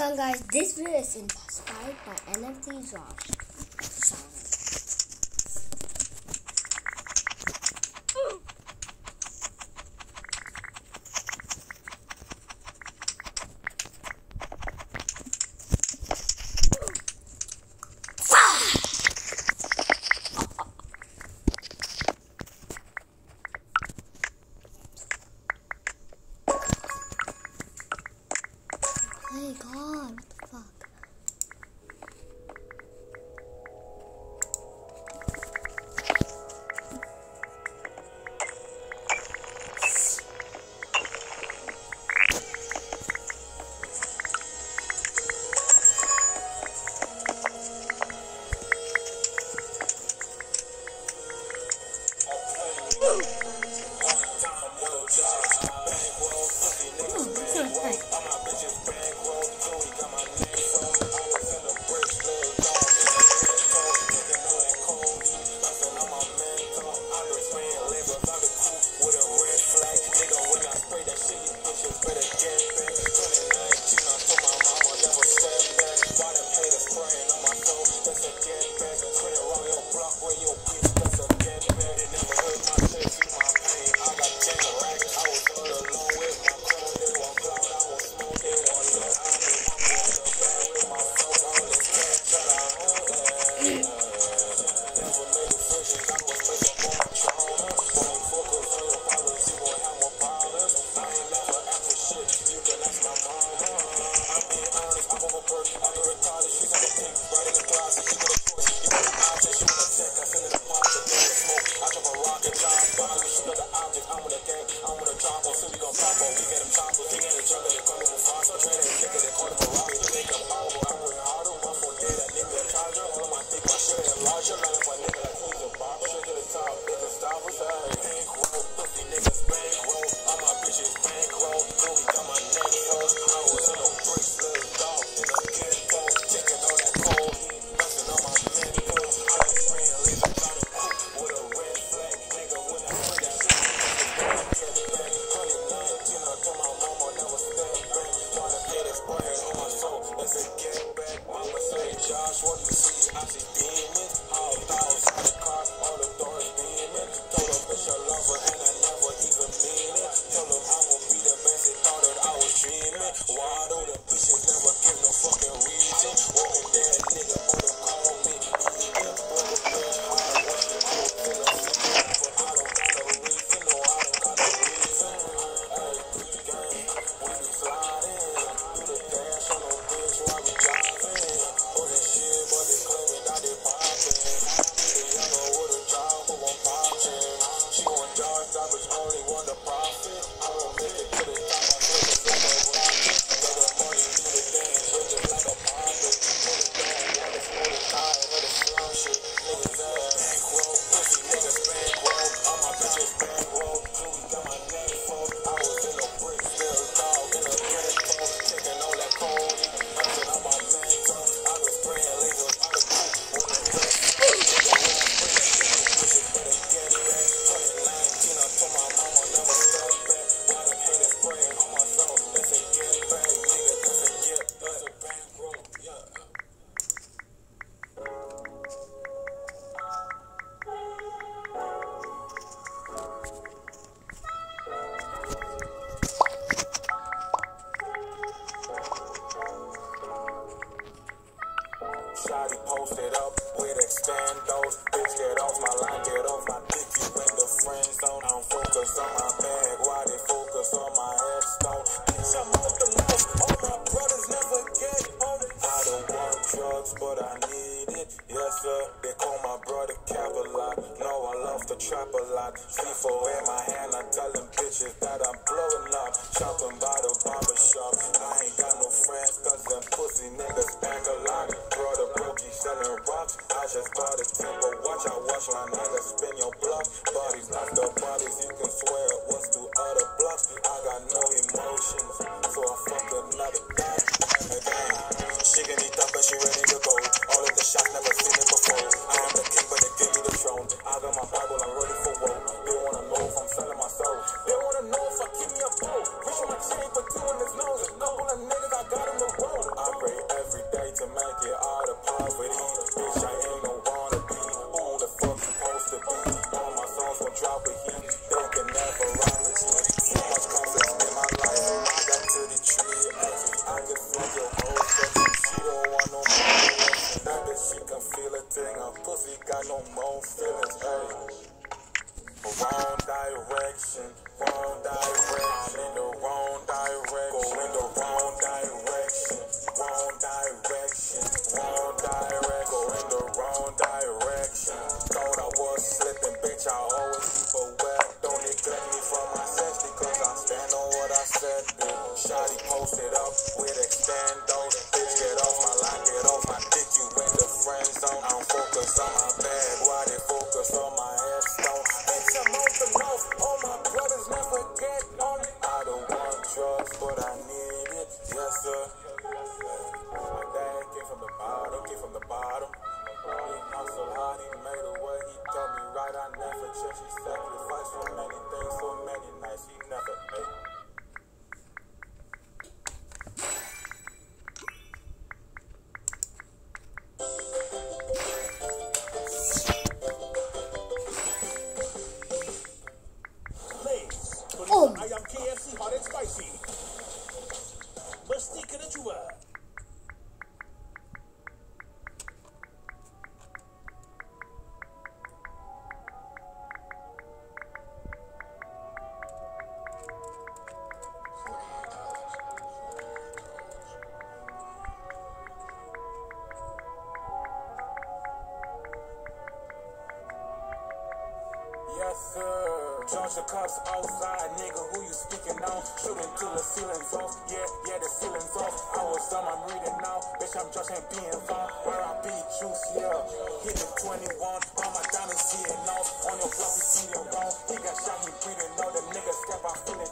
on guys, this video is inspired by NFT Josh. Sorry. god, what the fuck? Why don't a Bitch, get off my Charge the cops outside, nigga, who you speaking on? Shooting till the ceiling's off, yeah, yeah, the ceiling's off. I was dumb, I'm reading now, bitch, I'm just ain't being found. R.I.P. Juice, yeah, Hit the 21, all my diamonds seeing off. On your block, we see the wrong, he got shot, he breathing, all them niggas step, I feeling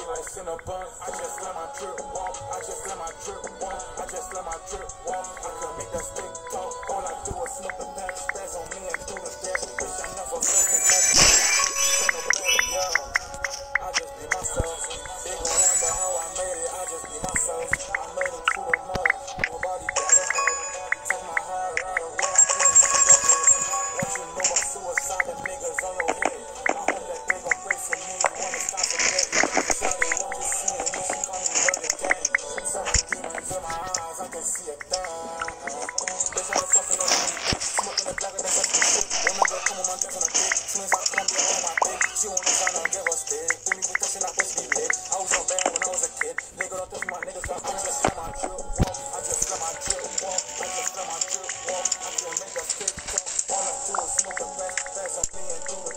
like Cinnabon. I just let my drip walk. I just let my drip walk. I just let my drip walk. I can make that stick talk. All I do is smoke the back, spaz on me and do the dash. That's a man it.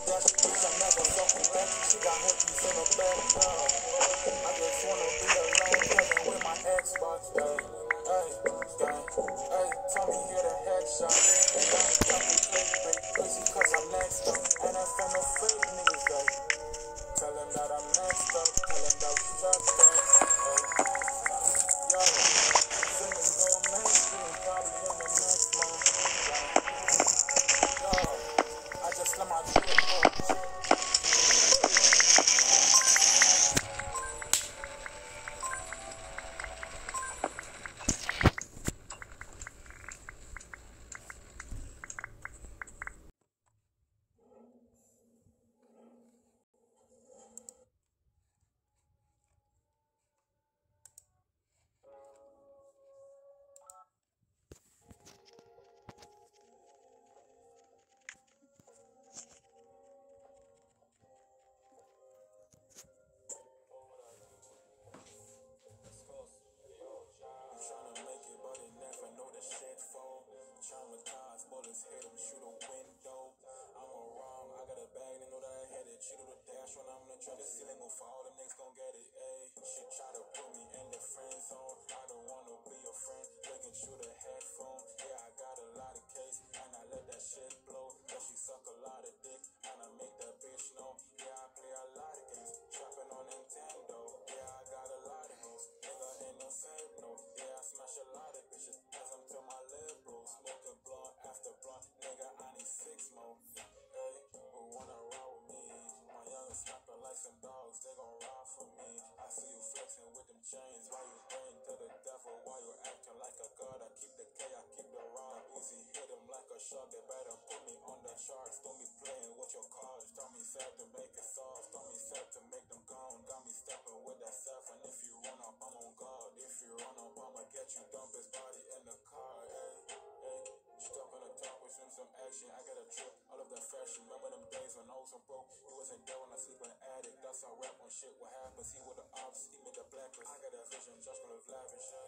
set to make it soft, Throw me set to make them gone. Got me stepping with that self. And if you run up, I'm on guard. If you run up, I'ma get you. Dump his body in the car. Hey, hey. She talk on the top, we swim some action. I got a trip, all of that fashion. Remember them days when I was broke. He wasn't there when I sleep in the attic. That's how rap on shit. What happens? He with the ops, he made the blackest. I got that vision, just gonna lavish. Hey,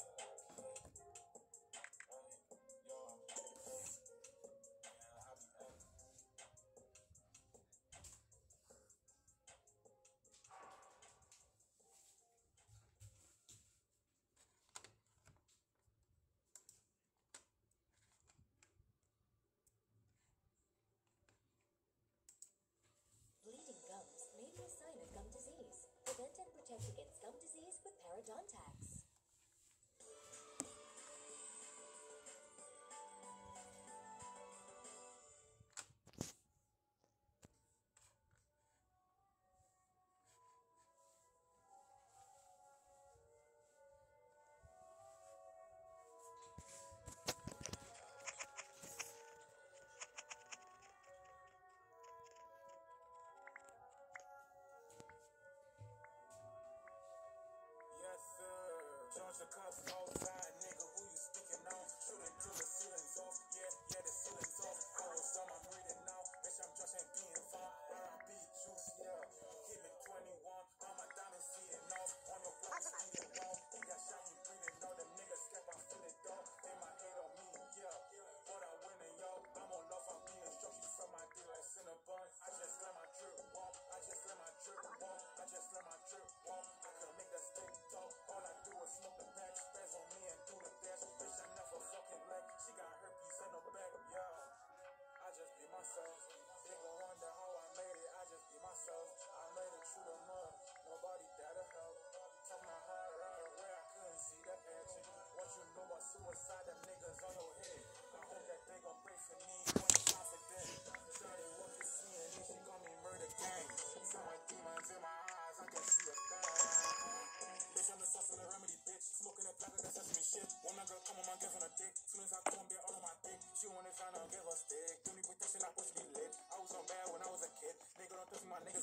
hey. parodontax.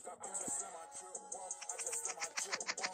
I just in my drip, well, I just in my drip, well.